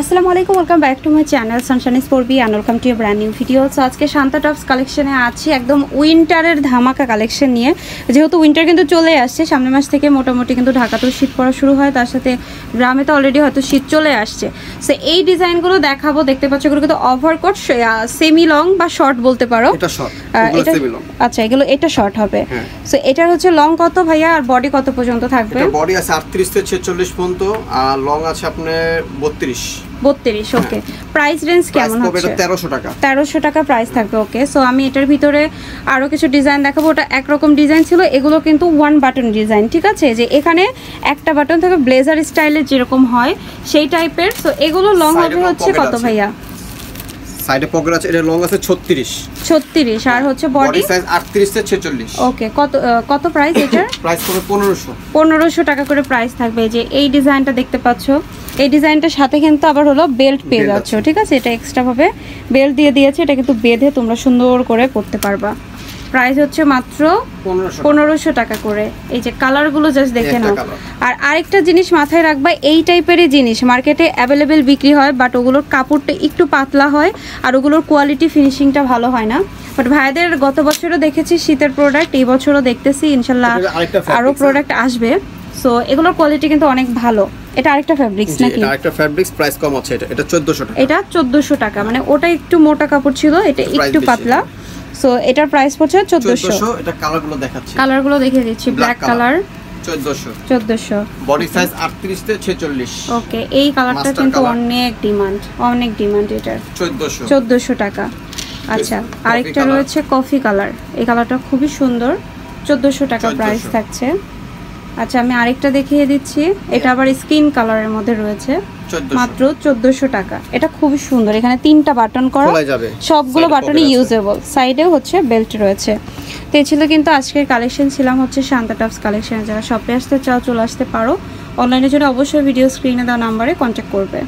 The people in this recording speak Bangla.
আসসালামু আলাইকুম welcome back to my channel সানশান স্পোর্বি and welcome to brand new video so আজকে শান্তা টপস কালেকশনে আছি একদম উইন্টারের ধামাকা কালেকশন নিয়ে। যেহেতু উইন্টার কিন্তু চলে আসছে সামনের মাস থেকে মোটামুটি কিন্তু ঢাকাতেও শীত পড়া শুরু হয় তার সাথে গ্রামে তো অলরেডি হয়তো শীত চলে আসছে। সো এই ডিজাইনগুলো দেখাবো দেখতে পাচ্ছ এগুলো কিন্তু ওভারকোট সেমি লং বা শর্ট বলতে পারো। এটা আচ্ছা এগুলো এটা শর্ট হবে। হ্যাঁ। সো এটার হচ্ছে লং কত ভাইয়া আর বডি কত পর্যন্ত থাকবে? বডি আছে 38 থেকে 46 পর্যন্ত আর লং আছে আপনার 32 বত্রিশ ওকে প্রাইস রেঞ্জ কেমন হচ্ছে? 1300 টাকা। তেরোশো টাকা প্রাইস থাকবে ওকে সো আমি এটার ভিতরে আরও কিছু ডিজাইন দেখাবো। ওটা একরকম ডিজাইন ছিল এগুলো কিন্তু ওয়ান বাটন ডিজাইন ঠিক আছে? যে এখানে একটা বাটন থাকবে ব্লেজার স্টাইলের যেরকম হয় সেই টাইপের সো এগুলো লং হবে হচ্ছে কত ভাইয়া? সাইডে পকেট আছে এটা লং আছে 36 ছত্রিশ আর হচ্ছে বডি বডি সাইজ 38 থেকে 46 ওকে কত কত প্রাইস এটা প্রাইস করে 1500 1500 টাকা করে প্রাইস থাকবে। যে এই ডিজাইনটা দেখতে পাচ্ছো এই ডিজাইনটার সাথে কিন্তু আবার হলো বেল্ট পেয়ে যাচ্ছে ঠিক আছে? এটা এক্সট্রা ভাবে বেল্ট দিয়ে দিয়েছে এটা কিন্তু বেঁধে তোমরা সুন্দর করে করতে পারবা। প্রাইস হচ্ছে মাত্র পনেরোশো টাকা। করে। এই যে কালারগুলো জাস্ট দেখে নাও। আর আরেকটা জিনিস মাথায় রাখবা এই টাইপেরই জিনিস মার্কেটে অ্যাভেলেবেল বিক্রি হয় বাট ওগুলোর কাপড়টা একটু পাতলা হয় আর ওগুলোর কোয়ালিটি ফিনিশিংটা ভালো হয় না। বাট ভাইদের গত বছরও দেখেছি শীতের প্রোডাক্ট এই বছরও দেখতেছি ইনশাল্লাহ আরেকটা আরও প্রোডাক্ট আসবে। সো এগুলোর কোয়ালিটি কিন্তু অনেক ভালো। এটা আরেকটা ফ্যাব্রিক্স নাকি? এটা একটা ফ্যাব্রিক্স প্রাইস কম আছে এটা। এটা 1400 টাকা। এটা চোদ্দোশো টাকা মানে ওটা একটু মোটা কাপড় ছিল এটা একটু পাতলা। সো এটার প্রাইস পড়ছে চোদ্দোশো। 1400 এটা কালারগুলো দেখাচ্ছি। কালারগুলো দেখিয়ে দিচ্ছি ব্ল্যাক কালার 1400 চোদ্দোশো। বডি সাইজ 38 থেকে 46 ওকে এই কালারটা কিন্তু অনেক ডিমান্ড অনেক ডিমান্ড এটার। 1400 টাকা। আচ্ছা আরেকটা রয়েছে কফি কালার এই কালারটা খুবই সুন্দর। চোদ্দোশো টাকা প্রাইস থাকছে। আচ্ছা আমি আরেকটা দেখিয়ে দিচ্ছি। এটা আবার স্কিন কালারের মধ্যে রয়েছে। মাত্র চোদ্দশো টাকা। এটা খুবই সুন্দর। এখানে তিনটা বাটন করা। যাবে। সবগুলো বাটনই ইউজেবল সাইডেও হচ্ছে বেল্ট রয়েছে। তো এই ছিল কিন্তু আজকের কালেকশন ছিলাম হচ্ছে শান্তা টপস কালেকশন যারা শপে আসতে চাও চলে আসতে পারো। অনলাইনের জন্য অবশ্যই ভিডিও স্ক্রিনে দেওয়া নাম্বারে কন্ট্যাক্ট করবে।